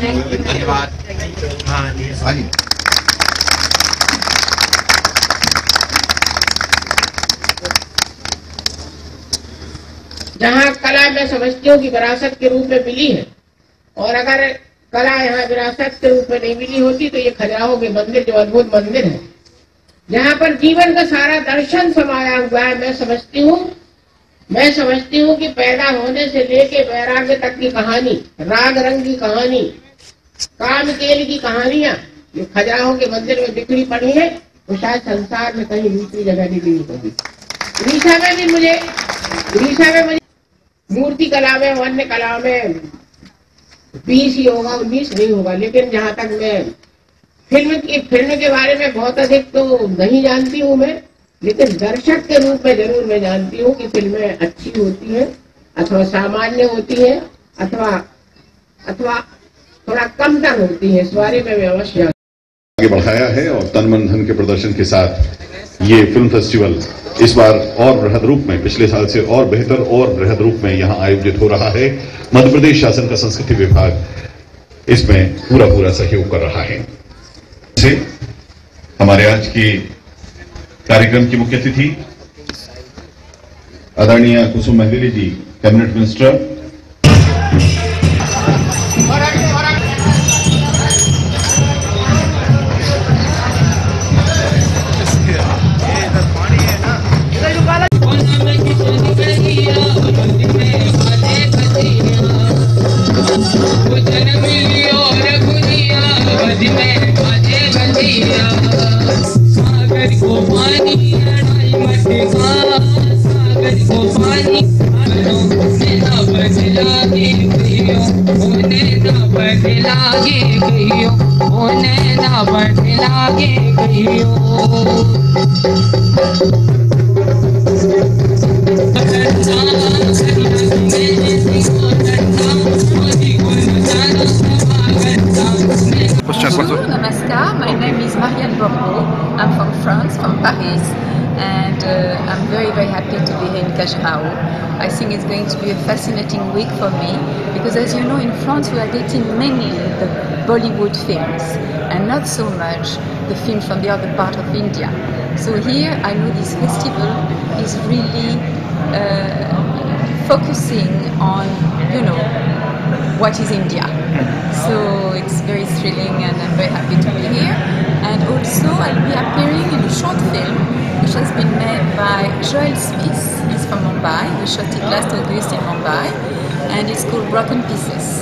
Thank you धन्यवाद। हाँ जी। जहाँ कला मैं समझती हूँ कि विरासत के रूप में मिली है और अगर कला यहाँ विरासत के रूप में नहीं मिली होती तो ये खजुराहो के मंदिर जो अद्भुत मंदिर है जहाँ पर जीवन का सारा दर्शन समाया हुआ है मैं समझती हूँ मैं समझती हूँ कि पैदा होने से लेके वैराग्य तक की कहानी, राग रंग की कहानी, काम केल की कहानियाँ जो खजुराहो के मंदिर में बिखरी पड़ी है वो शायद संसार में कहीं दूसरी जगह नहीं मिली होगी। उड़ीसा में भी मुझे उड़ीसा में मुझे मूर्ति कला में, वन्य कला में बीस ही होगा, उन्नीस नहीं होगा, लेकिन जहाँ तक मैं फ़िल्म की, फ़िल्म के बारे में बहुत अधिक तो नहीं जानती हूँ मैं। लेकिन दर्शक के रूप में ज़रूर मैं जानती हूँ कि फ़िल्में अच्छी होती हैं, अथवा सामान्य होती हैं, अथवा अथवा थोड़ा कमतर होती हैं, इस बारे में मैं अवश्य आगे बढ़ाया है और तन मन धन के प्रदर्शन के साथ ये फ़िल्म फेस्टिवल इस बार और बृहद रूप में, पिछले साल से और बेहतर और बृहद रूप में यहाँ आयोजित हो रहा है। मध्य प्रदेश शासन का संस्कृति विभाग इसमें पूरा पूरा सहयोग कर रहा है। हमारे आज की कार्यक्रम की मुख्य अतिथि आदरणीय कुसुम महदेली जी कैबिनेट मिनिस्टर। सागर को होने ना बदला के गयो होने ना बदला के गयो होने ना बदला के गयो Namaskar, my name is Marianne Borgo. I'm from France, from Paris, and uh, I'm very, very happy to be here in Kajrao. I think it's going to be a fascinating week for me because, as you know, in France we are getting mainly the Bollywood films and not so much the films from the other part of India. So here I know this festival is really uh, focusing on, you know, what is India. So it's very thrilling and I'm very happy to be here. Also, I'll be appearing in a short film which has been made by Joel Smith. He's from Mumbai. We shot it last August in Mumbai and it's called Broken Pieces.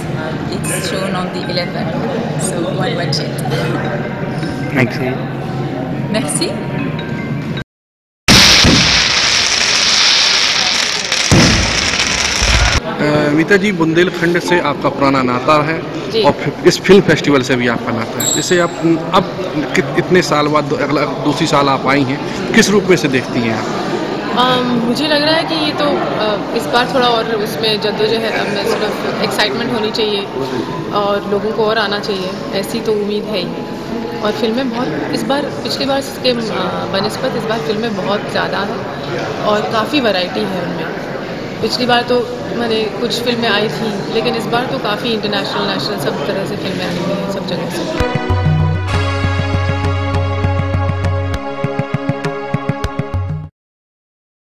It's shown on the 11th, so why watch it. Excellent. Merci. Meeta ji Bundelkhand से आपका पुराना नाता है और इस film festival से भी आपका नाता है। जैसे आप अब कित- इतने साल बाद अगला दूसरी साल आप आई हैं किस रूप में से देखती हैं आप? मुझे लग रहा है कि ये तो इस बार थोड़ा और उसमें जद्दोजहद में सिर्फ़ एक्साइटमेंट होनी चाहिए और लोगों को और आना चाहिए ऐसी तो उम्मीद है ही और फ़िल्में बहुत इस बार पिछली बार के बनस्पत इस बार फ़िल्में बहुत ज़्यादा हैं और काफ़ी वैरायटी है उनमें। पिछली बार तो मैंने कुछ फ़िल्में आई थी, लेकिन इस बार तो काफ़ी इंटरनेशनल नेशनल सब तरह से फ़िल्में आई हुई हैं, सब जगह